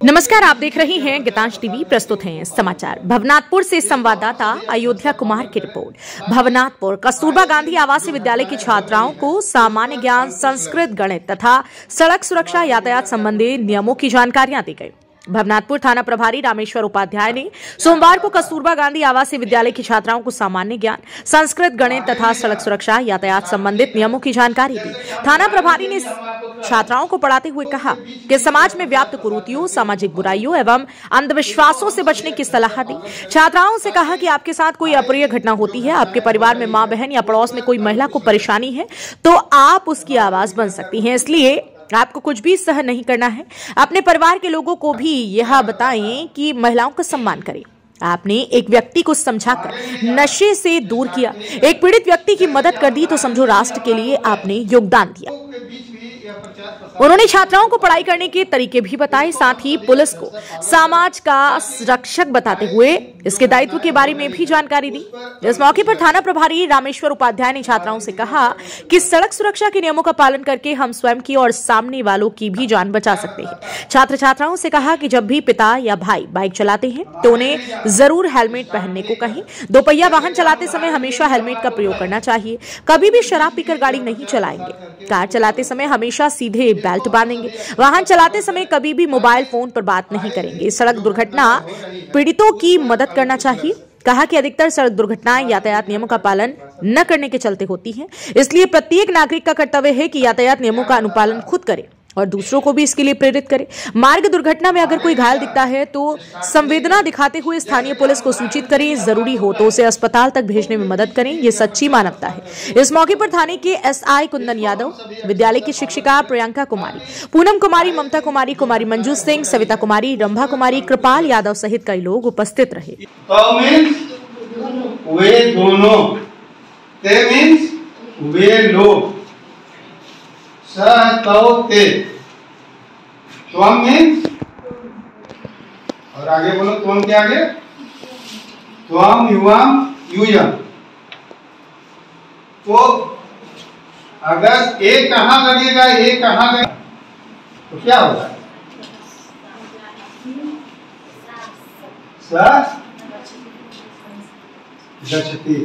नमस्कार, आप देख रहे हैं गीतांश टीवी, प्रस्तुत हैं समाचार। भवनाथपुर से संवाददाता अयोध्या कुमार की रिपोर्ट। भवनाथपुर, कस्तूरबा गांधी आवासीय विद्यालय की छात्राओं को सामान्य ज्ञान, संस्कृत, गणित तथा सड़क सुरक्षा यातायात संबंधी नियमों की जानकारियाँ दी गई। भवनाथपुर थाना प्रभारी रामेश्वर उपाध्याय ने सोमवार को कस्तूरबा गांधी आवासीय विद्यालय की छात्राओं को सामान्य ज्ञान, संस्कृत, गणित तथा सड़क सुरक्षा यातायात संबंधित नियमों की जानकारी दी। थाना प्रभारी ने छात्राओं को पढ़ाते हुए कहा कि समाज में व्याप्त कुरूतियों, सामाजिक बुराइयों एवं अंधविश्वासों से बचने की सलाह दी। छात्राओं से कहा कि आपके साथ कोई अप्रिय घटना होती है, आपके परिवार में माँ बहन या पड़ोस में कोई महिला को परेशानी है तो आप उसकी आवाज़ बन सकती हैं। इसलिए आपको कुछ भी सहन नहीं करना है। अपने परिवार के लोगों को भी यह बताएँ कि महिलाओं का सम्मान करें। आपने एक व्यक्ति को समझाकर नशे से दूर किया। एक पीड़ित व्यक्ति की मदद कर दी तो समझो राष्ट्र के लिए आपने योगदान दिया। उन्होंने छात्राओं को पढ़ाई करने के तरीके भी बताए, साथ ही पुलिस को, समाज का रक्षक बताते हुए इसके दायित्व के बारे में भी जानकारी दी। इस मौके पर थाना प्रभारी रामेश्वर उपाध्याय ने छात्राओं से कहा कि सड़क सुरक्षा के नियमों का पालन करके हम स्वयं की और सामने वालों की भी जान बचा सकते हैं। छात्र छात्राओं से कहा कि जब भी पिता या भाई बाइक चलाते हैं तो उन्हें ज़रूर हेलमेट पहनने को कहें। दोपहिया वाहन चलाते समय हमेशा हेलमेट का प्रयोग करना चाहिए। कभी भी शराब पीकर गाड़ी नहीं चलाएँगे। कार चलाते समय हमेशा सीधे बेल्ट बांधेंगे। वाहन चलाते समय कभी भी मोबाइल फ़ोन पर बात नहीं करेंगे। सड़क दुर्घटना पीड़ितों की मदद करना चाहिए। कहा कि अधिकतर सड़क दुर्घटनाएँ यातायात नियमों का पालन न करने के चलते होती हैं। इसलिए प्रत्येक नागरिक का कर्तव्य है कि यातायात नियमों का अनुपालन खुद करे। और दूसरों को भी इसके लिए प्रेरित करे। मार्ग दुर्घटना में अगर कोई घायल दिखता है तो संवेदना दिखाते हुए स्थानीय पुलिस को सूचित करें, ज़रूरी हो तो उसे अस्पताल तक भेजने में मदद करें, ये सच्ची मानवता है। इस मौके पर थाने के एसआई कुंदन यादव, विद्यालय की शिक्षिका प्रियंका कुमारी, पूनम कुमारी, ममता कुमारी कुमारी मंजू सिंह, सविता कुमारी, रंभा कुमारी, कृपाल यादव सहित कई लोग उपस्थित रहे। तो वे दोनों मीन्स वे लोग स तौ त्वम मीन्स और आगे बोलो त्वम के आगे? त्वम युवाम यूयम। तो अगर ए कहाँ लगेगा, ए कहाँ लगेगा तो क्या होगा? गच्छति।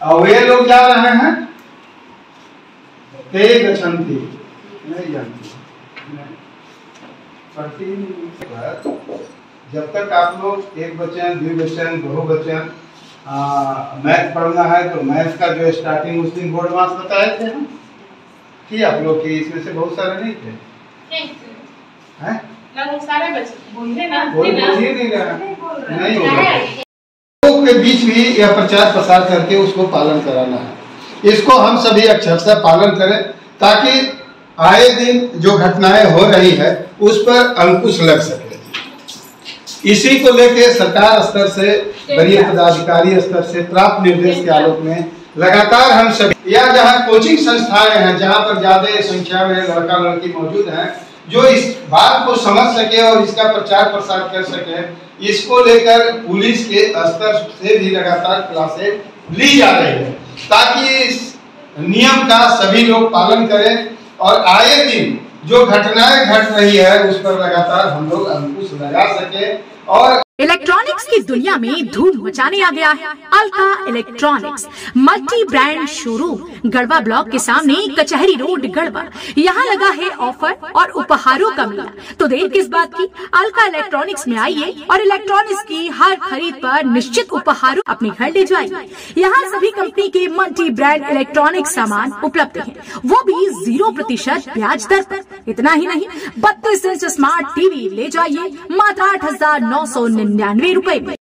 और वे लोग जा रहे हैं? ते गच्छन्ति नहीं जानती। जब तक आप लोग एक वचन द्विवचन बहुवचन मैथ पढ़ना है तो मैथ का जो स्टार्टिंग उस दिन बोर्ड मार्क्स बताए थे हम? कि आप लोग की इसमें से बहुत सारे नहीं थे? नहीं हैं? नहीं रहा। नहीं क्या रहा? लोगों के बीच भी यह प्रचार प्रसार करके उसको पालन कराना है। इसको हम सभी अक्षरशः पालन करें ताकि आए दिन जो घटनाएँ हो रही है, उस पर अंकुश लग सके। इसी को लेके सरकार स्तर से, वरीय पदाधिकारी स्तर से प्राप्त निर्देश के आलोक में लगातार हम सभी, या जहाँ कोचिंग संस्थाएँ हैं, जहाँ पर ज़्यादा संख्या में लड़का लड़की मौजूद हैं, जो इस बात को समझ सके और इसका प्रचार प्रसार कर सके, इसको लेकर पुलिस के स्तर से भी लगातार क्लासेज ली जा रही है। ताकि इस नियम का सभी लोग पालन करें और आए दिन जो घटनाएँ घट रही है, उस पर लगातार हम लोग अंकुश लगा सके और इलेक्ट्रॉनिक्स की दुनिया में धूम मचाने आ गया है। Alka electronics multi brand showroom Garhwa block के सामने कचहरी रोड गढ़वा। यहाँ लगा है ऑफ़र और उपहारों का मेला। तो देर किस बात की? अल्का इलेक्ट्रॉनिक्स में आइए और इलेक्ट्रॉनिक्स की हर खरीद पर निश्चित उपहारों अपने घर ले जाइए। यहाँ सभी कंपनी के मल्टी ब्रांड इलेक्ट्रॉनिक सामान उपलब्ध है। वो भी ज़ीरो प्रतिशत ब्याज दर पर। इतना ही नहीं, बत्तीस इंच स्मार्ट टीवी ले जाइए। मात्र आठ हज़ार नौ सौ निन्यानवे रूपए में